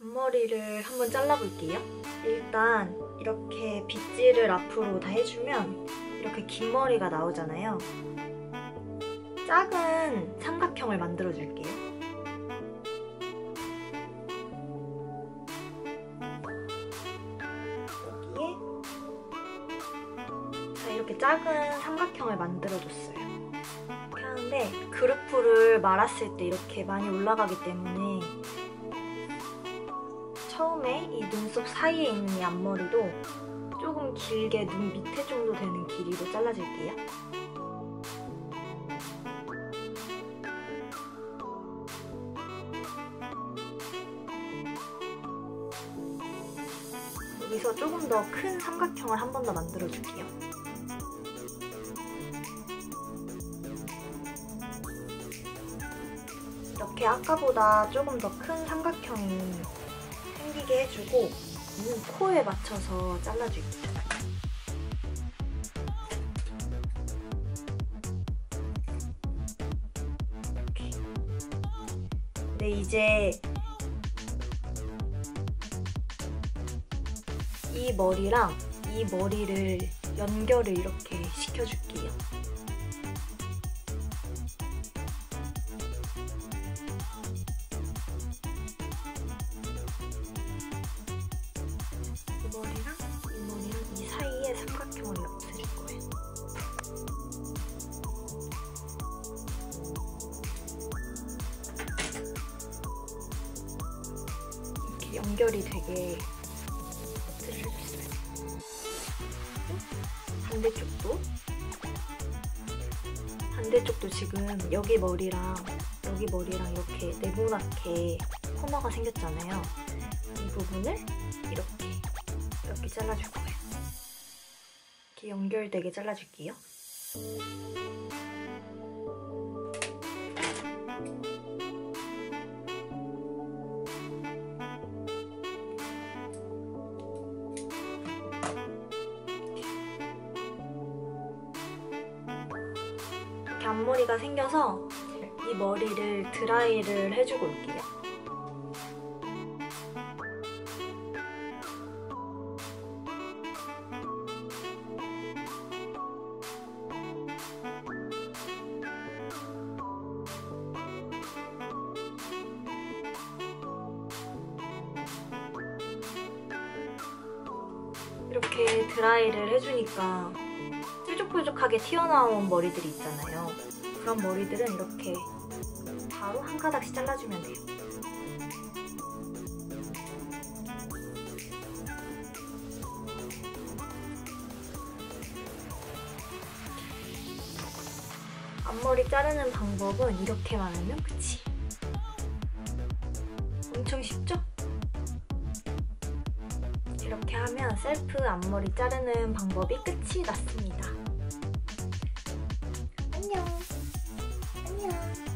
앞머리를 한번 잘라볼게요. 일단 이렇게 빗질을 앞으로 다 해주면 이렇게 긴 머리가 나오잖아요. 작은 삼각형을 만들어줄게요. 여기에 자 이렇게 작은 삼각형을 만들어줬어요. 이렇게 하는데 그루프를 말았을 때 이렇게 많이 올라가기 때문에 처음에 이 눈썹 사이에 있는 이 앞머리도 조금 길게 눈 밑에 정도 되는 길이로 잘라줄게요. 여기서 조금 더 큰 삼각형을 한 번 더 만들어줄게요. 이렇게 아까보다 조금 더 큰 삼각형이 생기게 해주고 눈 코에 맞춰서 잘라줄게요. 이렇게. 네, 이제 이 머리랑 이 머리를 연결을 이렇게 시켜줄게요. 연결이 되게 해줬어요. 반대쪽도 반대쪽도 지금 여기 머리랑 여기 머리랑 이렇게 네모나게 코너가 생겼잖아요. 이 부분을 이렇게 이렇게 잘라줄 거예요. 이렇게 연결되게 잘라줄게요. 앞머리가 생겨서 이 머리를 드라이를 해주고 올게요. 이렇게 드라이를 해주니까 뾰족뾰족하게 튀어나온 머리들이 있잖아요. 그런 머리들은 이렇게 바로 한 가닥씩 잘라주면 돼요. 앞머리 자르는 방법은 이렇게만 하면 끝이. 엄청 쉽죠? 이렇게 하면 셀프 앞머리 자르는 방법이 끝이 났습니다. 안녕. 안녕.